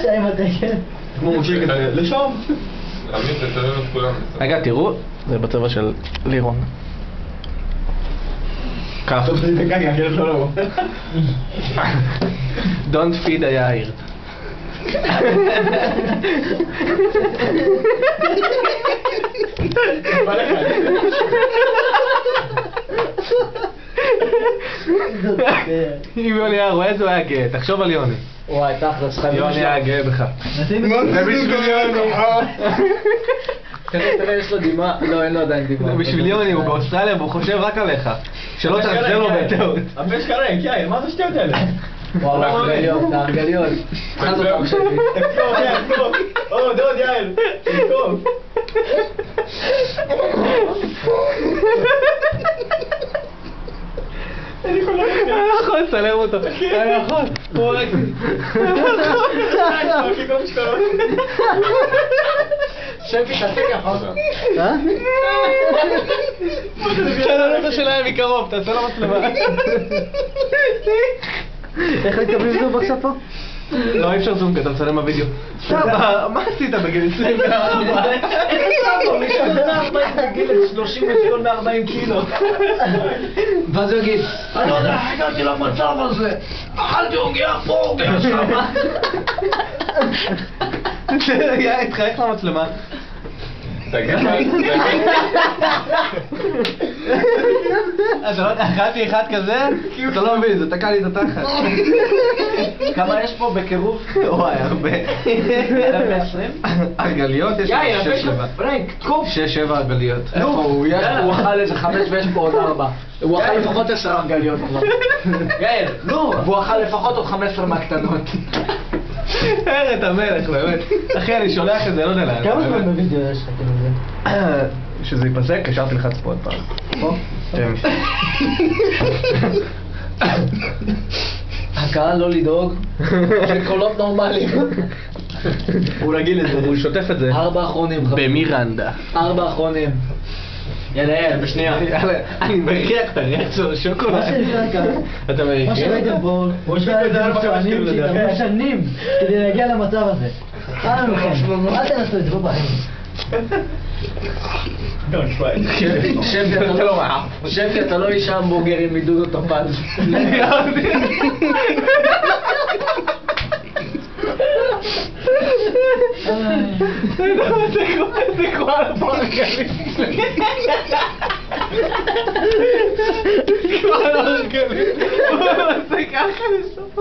שי עם הדגל. כמו משה כזה, לשם. רגע, תראו, זה בצבע של לירון. כך. לא. Don't feed היאיר. אם יוני היה רואה את זה הוא היה גאה, תחשוב על יוני. וואי, תכלס, חייבים יוני היה גאה בך. זה בשביל יוני. תראה, תראה, יש לו דמעה. לא, אין לו עדיין זה דמעה. בשביל יוני, הוא באוסטרליה והוא חושב רק עליך. שלא תחזר לו בטעות. הפה שלך ריק, יאיר, מה זה השטויות האלה? וואו, הארגליות, הארגליות. אכל אותם שלי. או, דוד, יאיר. תקום. אני יכול אני לא יכול לצלם אותו. אני יכול. הוא רק... שפי, תעשה ככה. אה? שלום אותו שלהם מקרוב, תעשה לו מצלמה. איך מקבלים זום עכשיו פה? לא, אי אפשר זום, כי אתה מצלם בווידאו. סבא, מה עשית בגיל 24? איך סבא? מישהו בן 40 בגיל 30 וציון 140 קילו. ואז הוא יגיד, אני לא יודע איך הגעתי למצב הזה. אכלתי עוגיה פה, עוגיה שמה. יאללה, תחייך למצלמה. תגיד מה, תגיד. אתה לא יודע, אכלתי אחד כזה, אתה לא מבין, זה תקע לי את התחת. כמה יש פה בקירוב? וואי, הרבה. עגליות יש תקוף. שש שבע עגליות. איפה הוא? אכל איזה חמש ויש פה עוד ארבע. הוא אכל לפחות עשר עגליות כבר. יאיר, נו. והוא אכל לפחות עוד חמש עשרה מהקטנות. ארץ המלך, באמת. אחי, אני שולח את זה, לא יודע לאן. כמה זמן בווידאו יש לך כאילו זה? שזה ייפסק, השארתי לך פה עוד פעם. כן. הקהל לא לדאוג, זה קולות נורמליים. הוא רגיל לזה. הוא שוטף את זה. ארבע אחרונים. במירנדה. ארבע אחרונים. יאללה, יאללה, בשנייה. אני מריח את הריח של השוקולד. מה שנקרא אתה מה מריח? שראיתם פה, יש כאלה מקצוענים שהתאמנו שנים כדי להגיע למצב הזה. אל תנסו את זה אתה לא- שפי, אתה לא איש המבורגרים מדודו טופז. זה כמו על הברגלים. כמו על הברגלים. הוא עושה ככה לסוף.